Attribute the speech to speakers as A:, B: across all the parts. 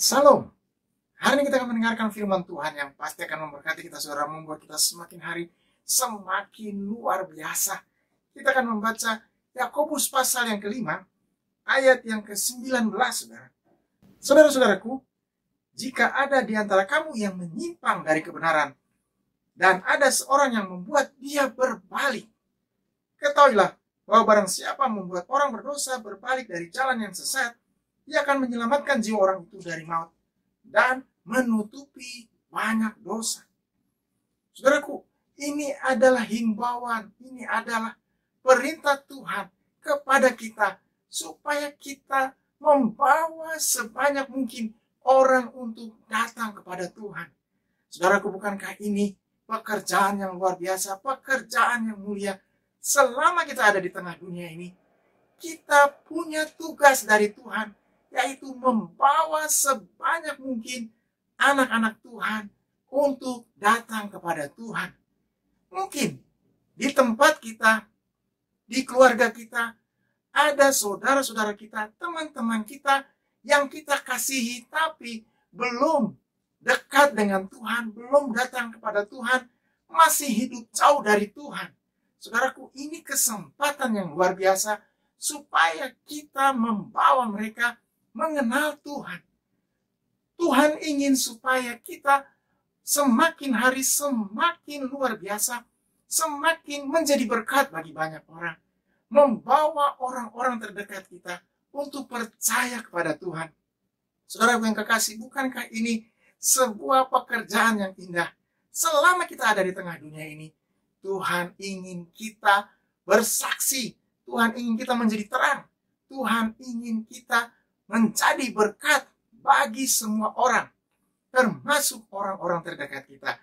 A: Salam. Hari ini kita akan mendengarkan firman Tuhan yang pasti akan memberkati kita saudara membuat kita semakin hari semakin luar biasa. Kita akan membaca Yakobus pasal yang kelima ayat yang ke-19 saudara. Saudara-saudaraku, jika ada di antara kamu yang menyimpang dari kebenaran dan ada seorang yang membuat dia berbalik, ketahuilah bahwa barang siapa membuat orang berdosa berbalik dari jalan yang sesat, ia akan menyelamatkan jiwa orang itu dari maut dan menutupi banyak dosa. Saudaraku, ini adalah himbauan, ini adalah perintah Tuhan kepada kita supaya kita membawa sebanyak mungkin orang untuk datang kepada Tuhan. Saudaraku, bukankah ini pekerjaan yang luar biasa, pekerjaan yang mulia? Selama kita ada di tengah dunia ini, kita punya tugas dari Tuhan yaitu membawa sebanyak mungkin anak-anak Tuhan untuk datang kepada Tuhan. Mungkin di tempat kita, di keluarga kita, ada saudara-saudara kita, teman-teman kita yang kita kasihi tapi belum dekat dengan Tuhan, belum datang kepada Tuhan, masih hidup jauh dari Tuhan. Saudaraku, ini kesempatan yang luar biasa supaya kita membawa mereka mengenal Tuhan. Tuhan ingin supaya kita semakin hari semakin luar biasa, semakin menjadi berkat bagi banyak orang, membawa orang-orang terdekat kita untuk percaya kepada Tuhan. Saudara yang kekasih, bukankah ini sebuah pekerjaan yang indah? Selama kita ada di tengah dunia ini, Tuhan ingin kita bersaksi, Tuhan ingin kita menjadi terang, Tuhan ingin kita menjadi berkat bagi semua orang, termasuk orang-orang terdekat kita.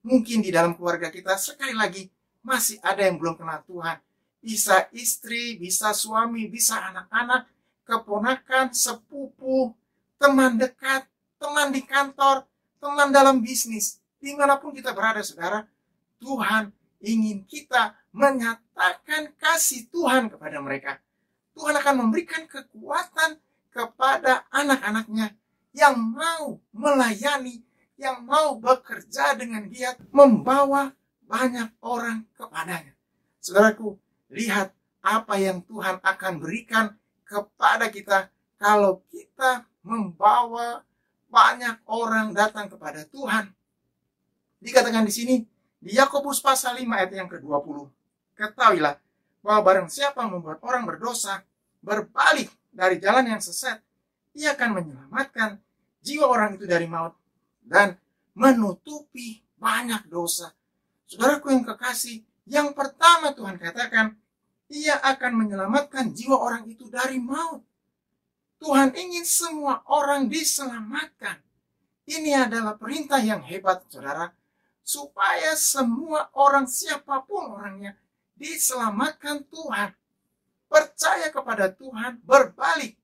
A: Mungkin di dalam keluarga kita sekali lagi masih ada yang belum kenal Tuhan. Bisa istri, bisa suami, bisa anak-anak, keponakan, sepupu, teman dekat, teman di kantor, teman dalam bisnis. Di mana pun kita berada, saudara, Tuhan ingin kita menyatakan kasih Tuhan kepada mereka. Tuhan akan memberikan kekuatan kepada anak-anaknya yang mau melayani, yang mau bekerja dengan giat, membawa banyak orang kepadanya. Saudaraku, lihat apa yang Tuhan akan berikan kepada kita kalau kita membawa banyak orang datang kepada Tuhan. Dikatakan di sini, di Yakobus pasal 5 ayat yang ke-20. Ketahuilah bahwa barang siapa membuat orang berdosa, berbalik dari jalan yang sesat, ia akan menyelamatkan jiwa orang itu dari maut dan menutupi banyak dosa. Saudaraku yang kekasih, yang pertama Tuhan katakan, ia akan menyelamatkan jiwa orang itu dari maut. Tuhan ingin semua orang diselamatkan. Ini adalah perintah yang hebat, saudara, supaya semua orang, siapa pun orangnya, diselamatkan Tuhan percaya kepada Tuhan, berbalik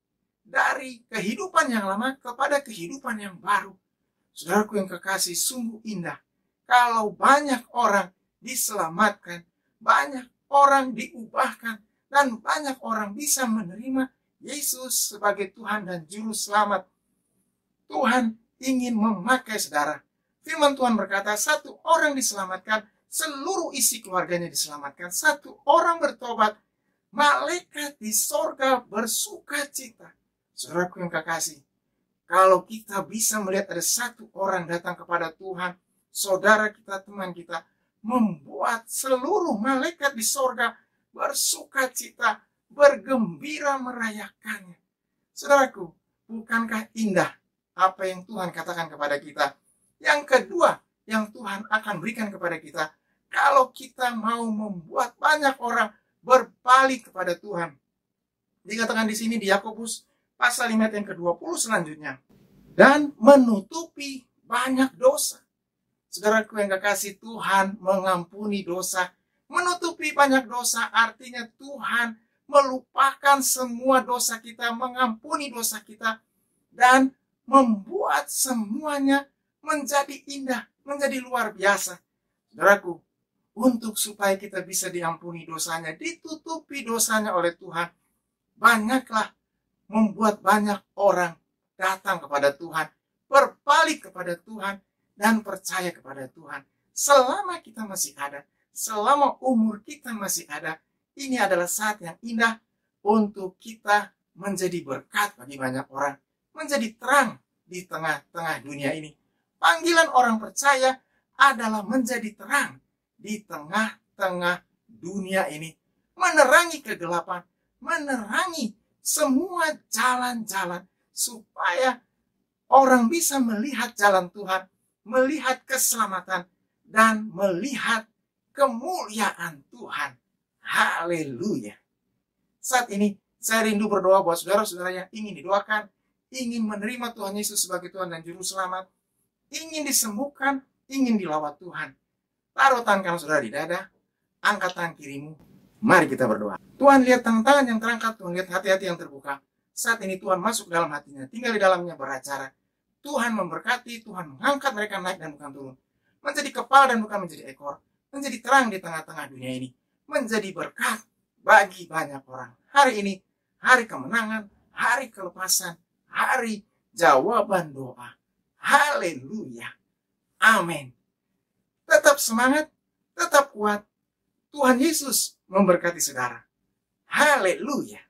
A: dari kehidupan yang lama kepada kehidupan yang baru. Saudaraku yang kekasih, sungguh indah. Kalau banyak orang diselamatkan, banyak orang diubahkan, dan banyak orang bisa menerima Yesus sebagai Tuhan dan Juru Selamat. Tuhan ingin memakai saudara. Firman Tuhan berkata, satu orang diselamatkan, seluruh isi keluarganya diselamatkan. Satu orang bertobat, malaikat di sorga bersuka cita. Saudaraku yang kekasih, kalau kita bisa melihat ada satu orang datang kepada Tuhan, saudara kita, teman kita, membuat seluruh malaikat di sorga bersuka cita, bergembira merayakannya. Saudaraku, bukankah indah apa yang Tuhan katakan kepada kita? Yang kedua, yang Tuhan akan berikan kepada kita, kalau kita mau membuat banyak orang berbalik kepada Tuhan. Dikatakan di sini di Yakobus pasal 5 yang ke-20 selanjutnya. Dan menutupi banyak dosa. Saudaraku yang kekasih Tuhan mengampuni dosa. Menutupi banyak dosa artinya Tuhan melupakan semua dosa kita, mengampuni dosa kita, dan membuat semuanya menjadi indah, menjadi luar biasa. Saudaraku, untuk supaya kita bisa diampuni dosanya, ditutupi dosanya oleh Tuhan. Banyaklah membuat banyak orang datang kepada Tuhan balik kepada Tuhan dan percaya kepada Tuhan. Selama kita masih ada, selama umur kita masih ada, ini adalah saat yang indah untuk kita menjadi berkat bagi banyak orang, menjadi terang di tengah-tengah dunia ini. Panggilan orang percaya adalah menjadi terang di tengah-tengah dunia ini, menerangi kegelapan, menerangi semua jalan-jalan supaya orang bisa melihat jalan Tuhan, melihat keselamatan, dan melihat kemuliaan Tuhan. Haleluya. Saat ini saya rindu berdoa buat saudara-saudara yang ingin didoakan, ingin menerima Tuhan Yesus sebagai Tuhan dan Juru Selamat, ingin disembuhkan, ingin dilawat Tuhan. Taruh tangan saudara di dada, angkat tangan kirimu, mari kita berdoa. Tuhan lihat tangan-tangan yang terangkat, Tuhan lihat hati-hati yang terbuka. Saat ini Tuhan masuk dalam hatinya, tinggal di dalamnya beracara. Tuhan memberkati, Tuhan mengangkat mereka naik dan bukan turun. Menjadi kepala dan bukan menjadi ekor. Menjadi terang di tengah-tengah dunia ini. Menjadi berkat bagi banyak orang. Hari ini, hari kemenangan, hari kelepasan, hari jawaban doa. Haleluya. Amin. Tetap semangat, tetap kuat. Tuhan Yesus memberkati saudara. Haleluya.